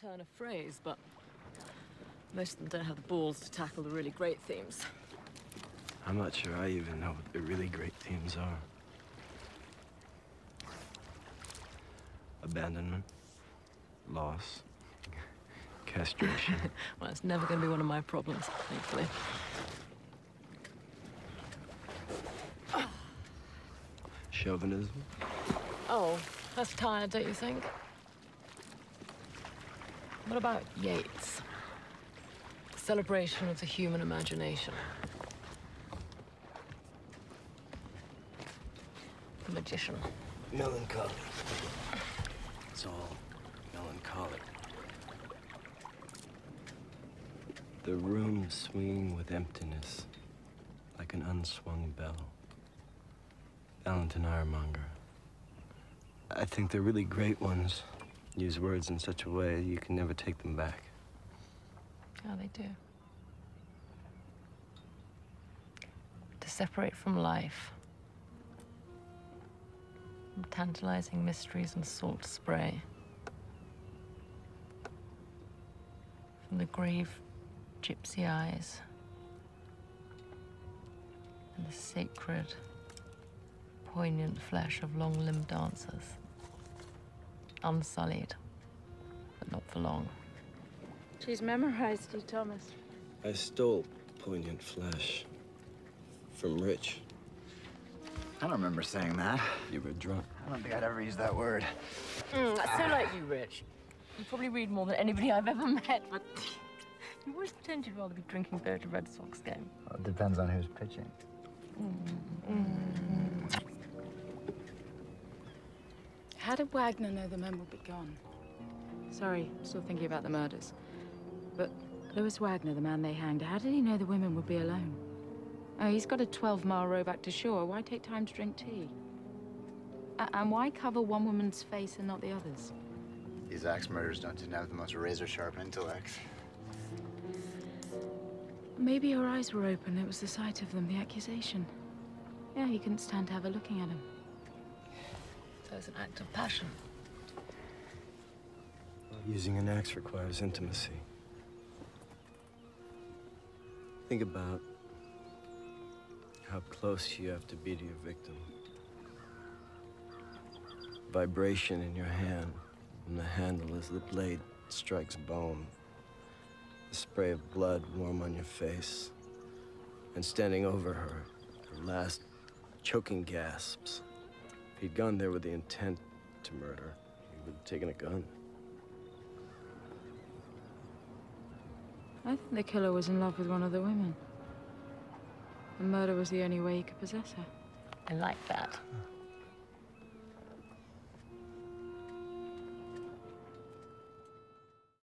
turn of phrase, but most of them don't have the balls to tackle the really great themes. I'm not sure I even know what the really great themes are. Abandonment, loss, castration. well, it's never going to be one of my problems, thankfully. Chauvinism? Oh, that's tired, don't you think? What about Yeats? Celebration of the human imagination. The magician. Melancholy. It's all melancholic. The room swinging with emptiness, like an unswung bell. Valentin Iremonger. I think they're really great ones use words in such a way you can never take them back. Yeah, they do. To separate from life, from tantalizing mysteries and salt spray, from the grave gypsy eyes, and the sacred, poignant flesh of long-limbed dancers, unsullied, but not for long. She's memorized you, Thomas. I stole poignant flesh from Rich. I don't remember saying that. You were drunk. I don't think I'd ever use that word. Mm, that's so like you, Rich. You probably read more than anybody I've ever met, but you always pretend you'd rather be drinking beer at a Red Sox game. Well, it depends on who's pitching. How did Wagner know the men would be gone? Sorry, still thinking about the murders. But Louis Wagner, the man they hanged, how did he know the women would be alone? Oh, he's got a 12-mile row back to shore. Why take time to drink tea? A and why cover one woman's face and not the other's? These axe murders don't tend to have the most razor-sharp intellects. Maybe her eyes were open. It was the sight of them, the accusation. Yeah, he couldn't stand to have her looking at him. So an act of passion. Using an axe requires intimacy. Think about how close you have to be to your victim. Vibration in your hand and the handle as the blade strikes bone. The spray of blood warm on your face. And standing over her, her last choking gasps. If he'd gone there with the intent to murder, he would have taken a gun. I think the killer was in love with one of the women. The murder was the only way he could possess her. I like that.